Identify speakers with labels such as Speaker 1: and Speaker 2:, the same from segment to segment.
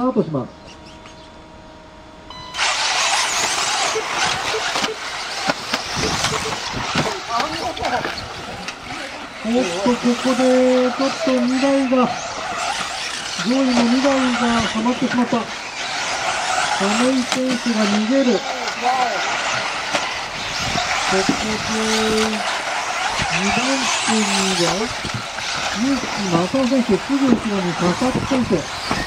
Speaker 1: タートします。おっと、ここで、ちょっと2台が、上位の2台がはまってしまった。亀井選手が逃げる。ここで、2番手には、ユース正雄選手、すぐ後ろに佐々木選手。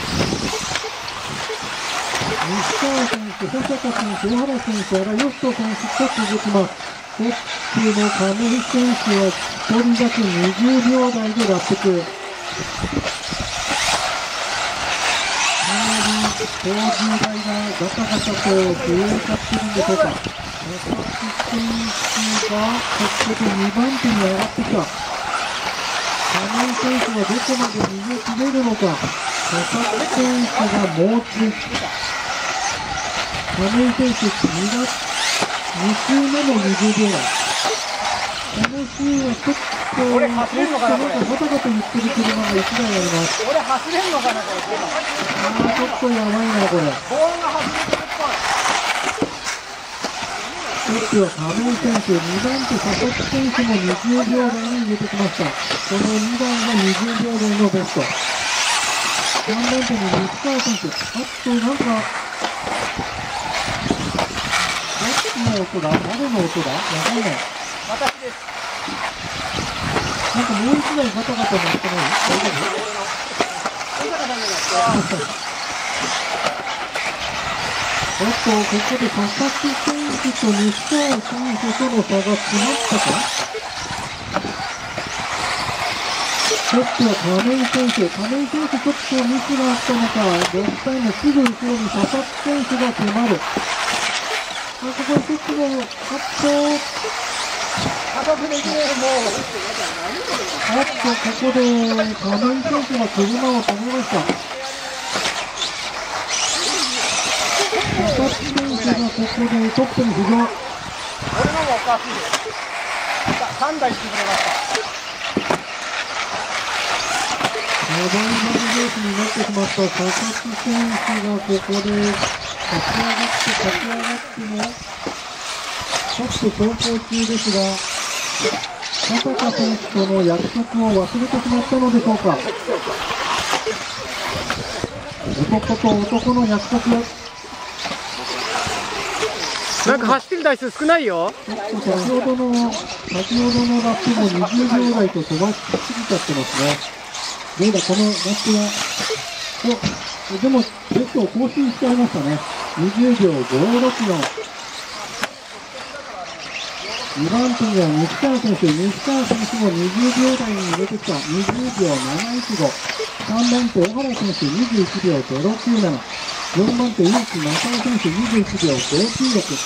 Speaker 1: 西川選手、保坂選手、小原選手、荒吉人選手と続きます。トップの亀井選手は1人だけ20秒台でラップ。かなり操縦台がガタガタと増えちゃってるんでしょうか。佐々木選手がここで2番手に上がってきた。亀井選手はどこまで逃げ切れるのか。佐々木選手が猛追。亀井選手2月2周目の20秒。この週はちょっと、
Speaker 2: 俺走れんのかな
Speaker 1: ちょっとなんかガタガタ言ってる車が1台あります。
Speaker 2: 俺走れんのかなこれ
Speaker 1: あーちょっとやばいな、これ。
Speaker 2: ボールが走れてるっぽい
Speaker 1: トップは亀井選手、2番手佐々木選手も20秒台に入れてきました。この2台が20秒台のベスト。3番手に西川選手。あとなんか、の音だ誰の音だわかんない。
Speaker 2: 私です
Speaker 1: なんかもう一台ガタガタ鳴ってない大丈夫
Speaker 2: 小坂さんじゃなくて
Speaker 1: おっと、ここで佐々木選手と西川選手との差が詰まったかトップは亀井選手。亀井選手ちょっとミスがあったのか、6回のすぐ後ろに佐々木選手が迫る。あ、ここでトップのカット。
Speaker 2: 家族できるもう
Speaker 1: おっと、ここで亀井選手が車を止めました。佐々木選手がここでトップに浮上。
Speaker 2: 俺のもおかしいです3台してくれました
Speaker 1: サバイバルレースになってしまった佐々木選手がここで立ち上がって立ち上がってもちょっと走行中ですが佐坂選手との約束を忘れてしまったのでしょうか男と男の約束
Speaker 2: なんか走ってる台数少ないよ
Speaker 1: ちょっと先ほどの先ほどのラップも20秒台と飛ばしすぎちゃってますねどうだ、このラップは、お、でも、ベストを更新しちゃいましたね。20秒564。2番手には西川選手、西川選手も20秒台に入れてきた20秒715。3番手、小原選手21秒097。4番手、井内正雄選手21秒596。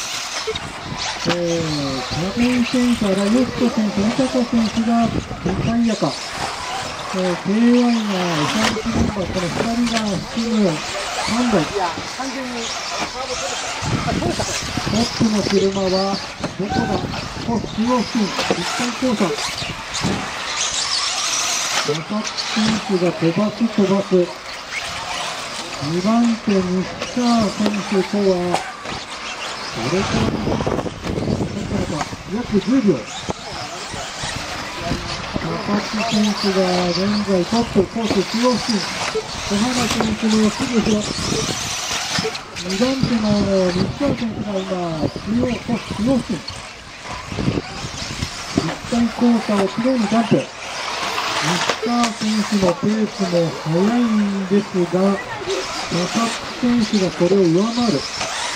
Speaker 1: えー、亀井選手、荒吉人選手、豊選手がリタイアか。えー、KY が SRT メンバー、この2人が含む3台。
Speaker 2: いや完全にあ取れた
Speaker 1: トップの車は、どこだお、中央付近、一体交差。佐々木選手が飛ばす飛ばす。2番手、西川選手とは、どれくらいの、約10秒。佐々木選手が現在トップ、コース中央付近。小原選手のすぐ後ろ。2番手の西川選手が今、中央、コース中央付近。一旦交差をきれいにジャンプ。西川選手のペースも速いんですが、佐々木選手がそれを上回る。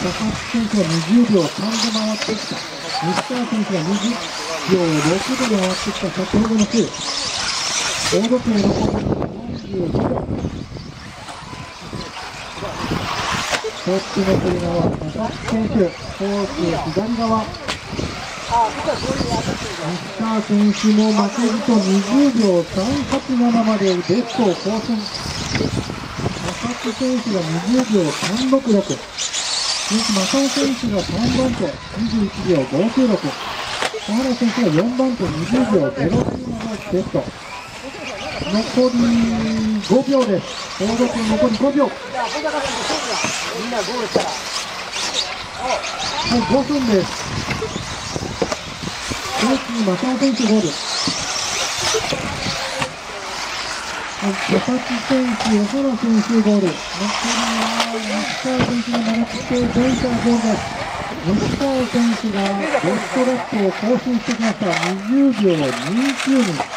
Speaker 1: 佐々木選手は20秒3で回ってきた。西川選手が20秒6で回ってきた先ほどの9。大時計の42秒。トップの車は佐々木選手、コース左側。西川選手も負けじと20秒387までベストを更新。佐々木選手が20秒366。西正雄選手が3番手、21秒596。小原選手が4番手、20秒097のベスト。残り5秒。です。後続残り5秒。も
Speaker 2: じゃあ、小坂さんと勝負だ。みんなゴールしたら。
Speaker 1: う5分です。この次、松尾選手ゴール。佐々木選手、小原選手ゴール。残りは西川選手が長くて、ドイツはゴールです。西川選手がベストラップを更新してきました。20秒。29人。